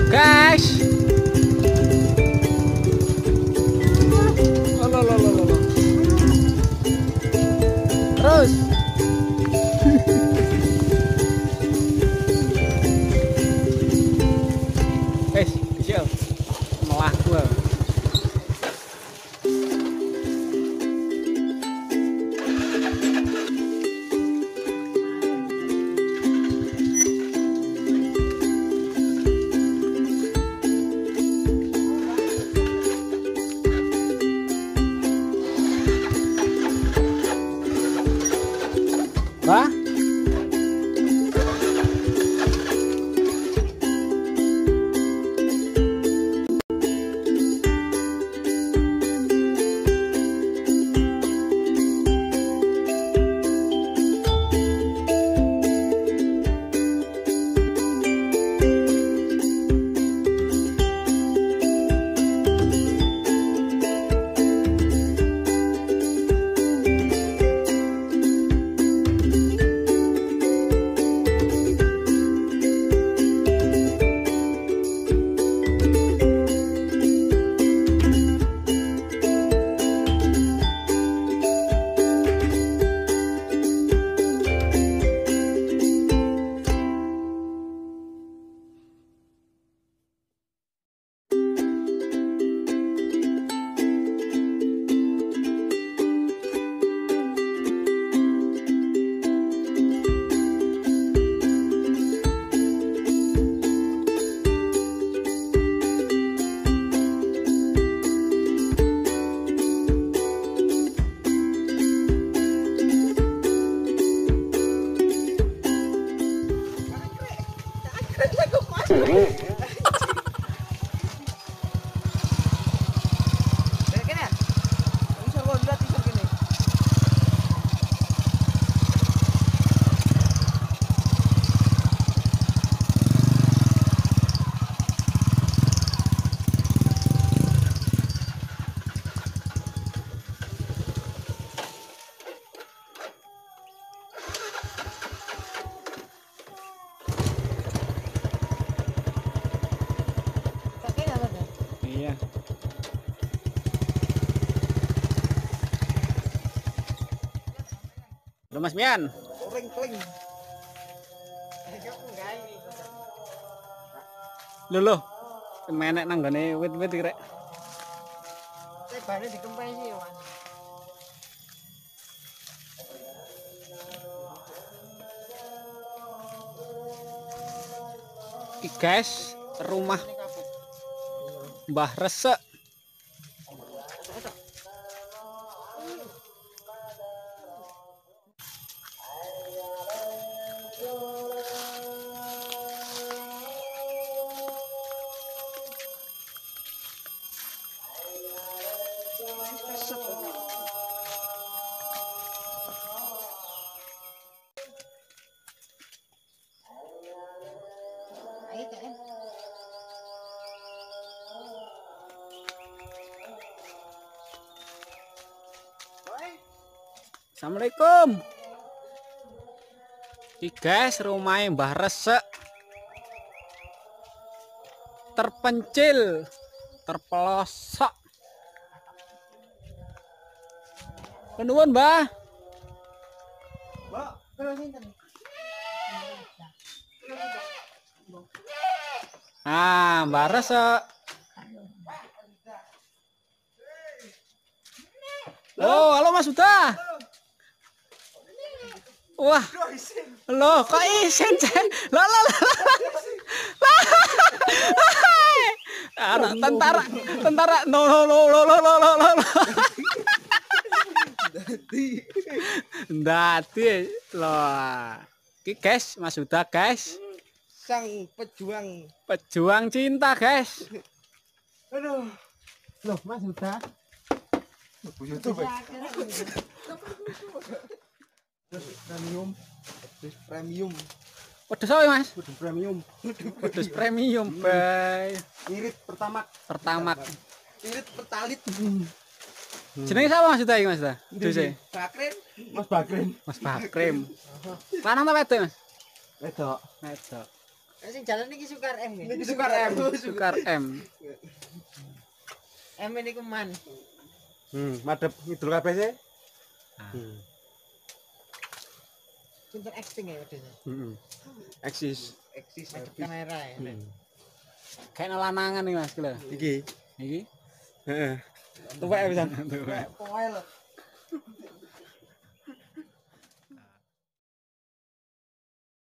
guys. Lo, lo, lo, lo, lo, lo. Terus. Eh, bisa. Malah gua. Udah Mas Mian. Kling kling. Lho lho. Menek nang gone wit-wit iki rek. Tebane dikempesi Mas. Iki guys, rumah Mbah Resek. Assalamualaikum. Iki guys, rumahnya Mbah Resek. Terpencil, terpelosok. Kenuwun, Mbah. Mbak? Ah, Mbah Resek. Oh, halo Mas Uda. Wah, Loh, kok isin, Cek? Lah lah lah. Anak tentara, tentara. No no no no no no no no. Dadi loh. Iki guys, Mas Uda guys. Sang pejuang. Pejuang cinta, guys. Aduh. Loh, Mas Huda. YouTube Premium. Terus premium. Pedes apa, Mas? Terus premium. Pedes premium, bay. Irit pertama. Pertama. Irit pertalit. Jenenge sapa Mas Uda iki, Mas Uda? Duse. Bakrin. Mas Bakrin. Mas Bakrim. Lanang ta wedok, Mas? Wedok. Wedok. Sing jalan iki Sukar M. iki. Ini sukar M. Sukar M. M ini kuman. Hmm, madep ngidul kabeh sih. Ah. Hmm. Pinter acting ya wedene. Heeh. Eksis. Eksis Madep habis. kamera ya. Hmm. Kayak lanangan nih Mas kilo. Iki. Iki. Heeh. Tuwek pisan. Pokoknya lo